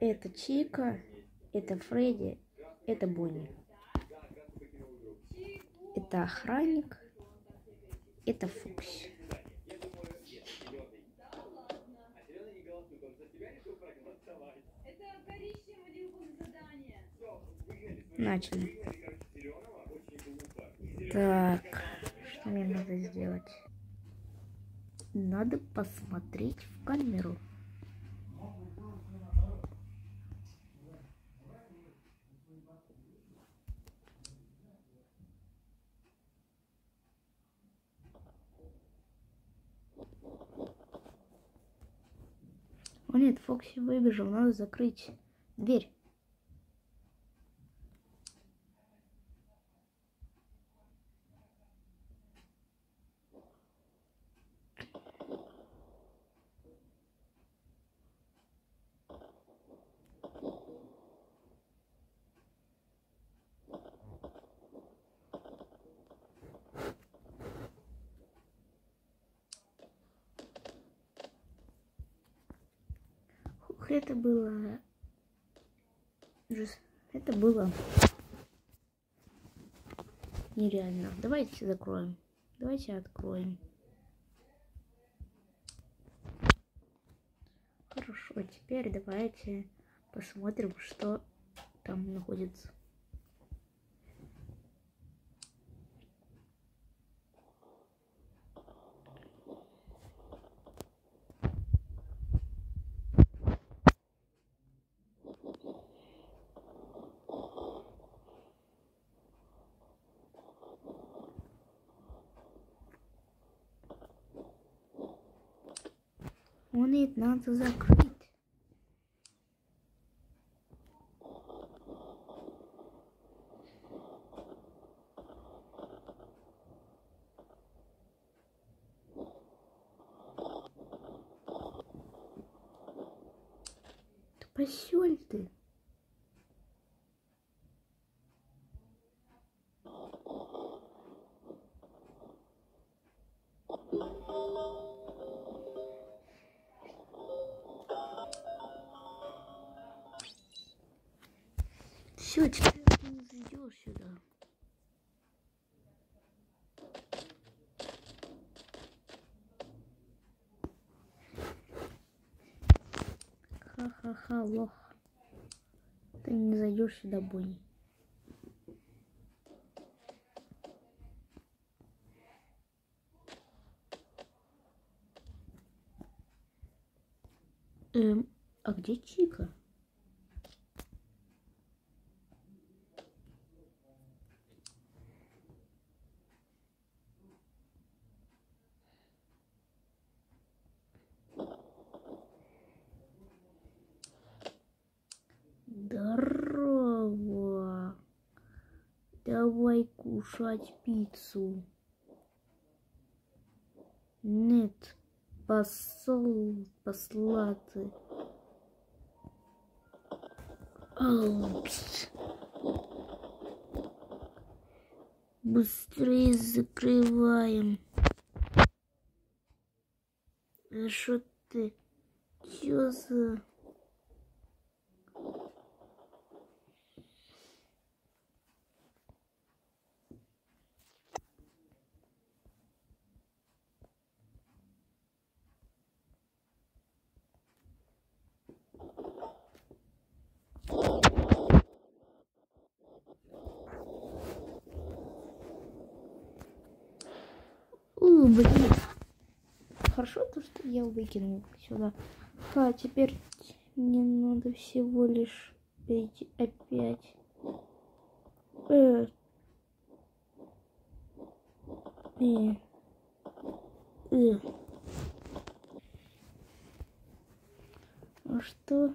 Это Чика, это Фредди, это Бонни. Это охранник, это Фокси. Начали. Так, что мне надо сделать? Надо посмотреть в камеру. О нет, Фокси выбежал, надо закрыть дверь. Это было... Это было нереально. Давайте закроем. Давайте откроем. Хорошо, теперь давайте посмотрим, что там находится. Он и надо закрыть. Посёль ты. Все, теперь ты не зайдешь сюда. Ха-ха-ха, лох. Ты не зайдешь сюда, Бонни. Эм, а где Чика? Здорово. Давай кушать пиццу. Нет, посол, послаты. Аупс. Быстрее закрываем. А что ты? Чё за... Блин. Хорошо то, что я выкинул сюда. А теперь мне надо всего лишь перейти опять. Э. Э. Э. А что?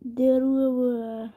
Здорово.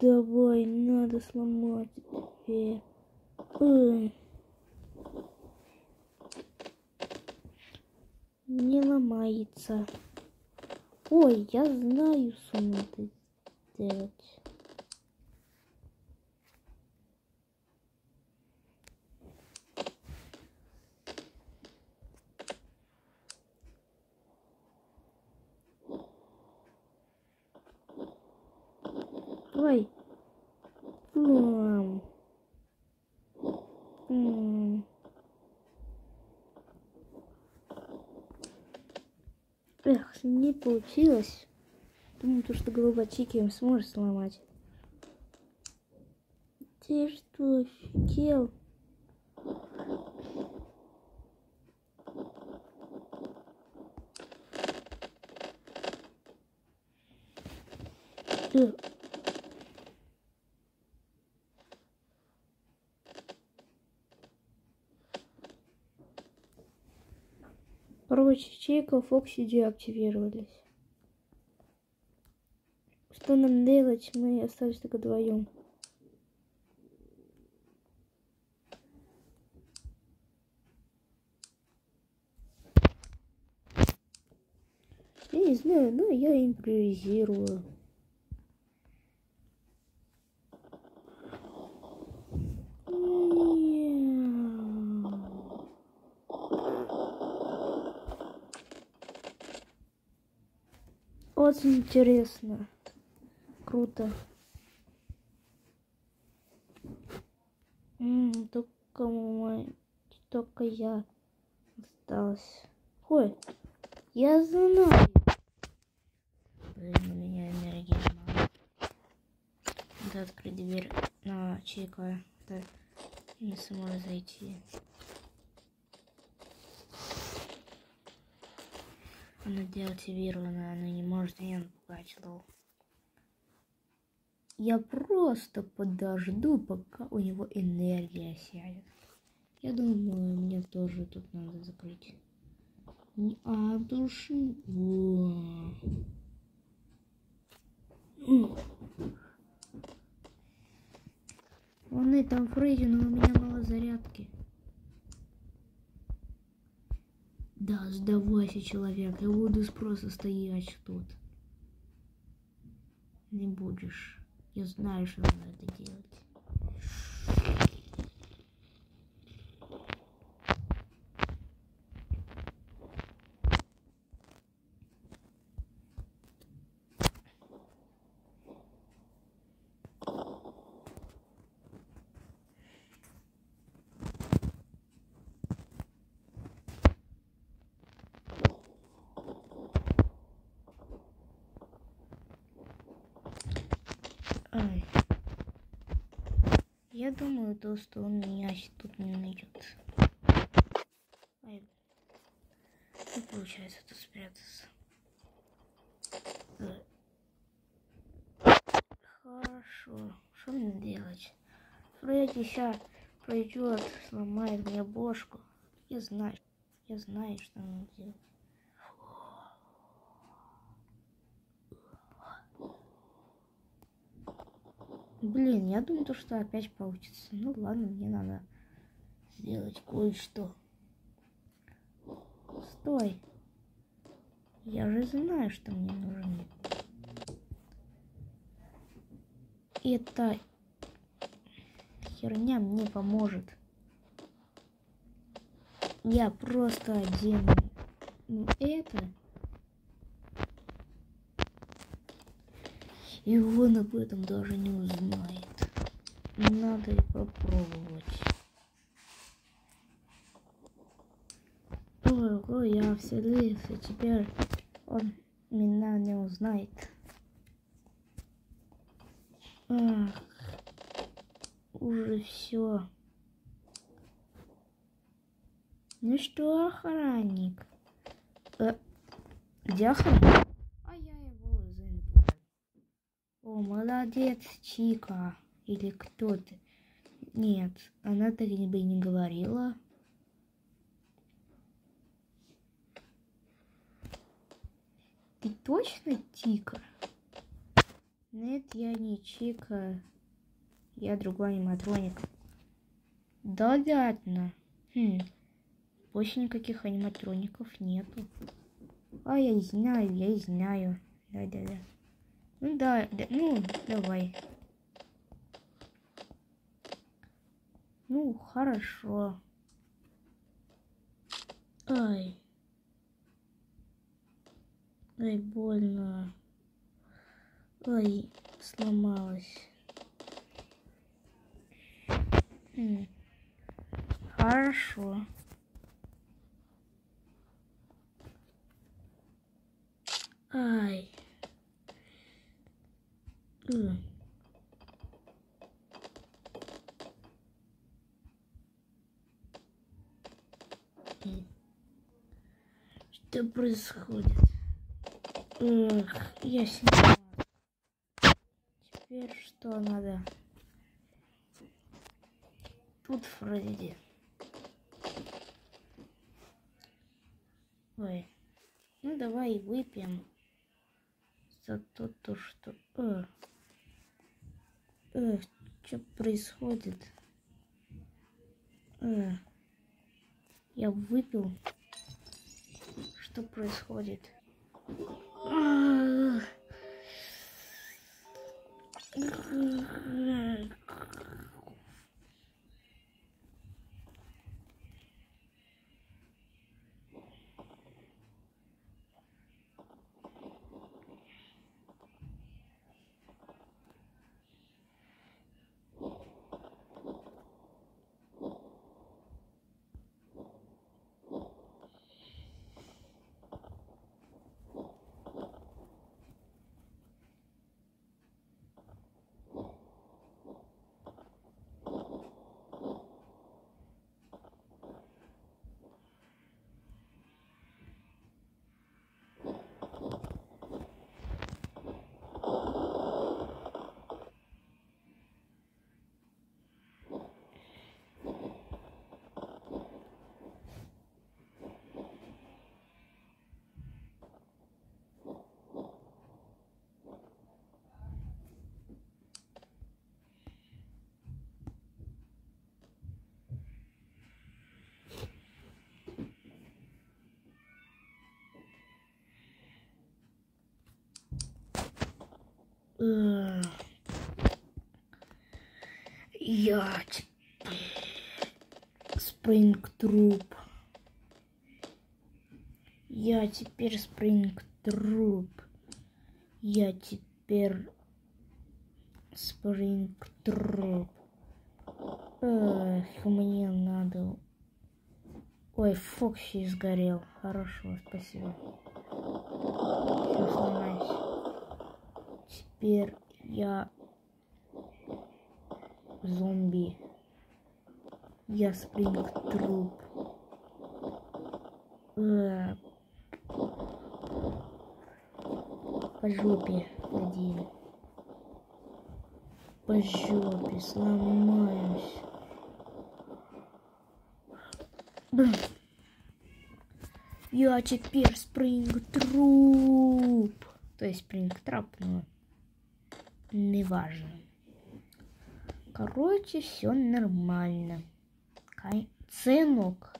Давай, надо сломать дверь. Ой. Не ломается. Ой, я знаю, что надо сделать. Ой. М. М. Эх, не получилось. Думаю, то, что голова Чики сможет сломать. Ты что, офигел? Ugh. Короче, Чейка Фокси деактивировались. Что нам делать? Мы остались только вдвоем. Я не знаю, но я импровизирую. Очень интересно. Круто. М -м, только мой, только я осталась. Ой, я знаю. Блин, у меня энергия мало. Надо открыть дверь на чайка. Не сможет зайти. Она деактивирована, она не может меня напугать, лол. Я просто подожду, пока у него энергия сядет. Я думаю, мне тоже тут надо закрыть. А души. Он и там Фредди, но у меня мало зарядки. Да, сдавайся, человек, я буду просто стоять тут. Не будешь. Я знаю, что надо это делать. Ай. Я думаю, то, что он меня тут не найдет. Ай. Не получается тут спрятаться. Хорошо. Что мне делать? Фредди сейчас пройдет, сломает мне бошку. Я знаю. Я знаю, что надо делать. Блин, я думаю, то, что опять получится. Ну ладно, мне надо сделать кое-что. Стой. Я же знаю, что мне нужно. Эта херня мне поможет. Я просто один. Ну, это И он об этом даже не узнает. Надо и попробовать. Ой, я вселился, теперь он меня не узнает. Ах, уже все. Ну что, охранник? Э, где охранник? О, молодец, Чика. Или кто ты? Нет, она так бы не говорила. Ты точно Тика? Нет, я не Чика. Я другой аниматроник. Да ладно. Хм. Больше никаких аниматроников нету. А, я знаю, я знаю. Да-да-да. Ну да, да, ну давай. Ну, хорошо. Ай. Ай, больно. Ой, сломалась. Хорошо. Ай. Что происходит? Эх, я сняла. Теперь что надо? Тут Фредди. Ой. Ну давай выпьем. За то, то что... Э. Эх, что происходит? Э. Я выпил. Что происходит? Эх. Я теперь Спрингтруп. Я теперь Спрингтруп. Я теперь Спрингтруп. Эх, мне надо... Ой, Фокси сгорел. Хорошо, спасибо. Теперь я зомби. Я спринг труп. Э, По жопе один. По жопе сломаюсь. Я теперь спринг труп. То есть спринг трап, но неважно. Короче, все нормально. Сынок.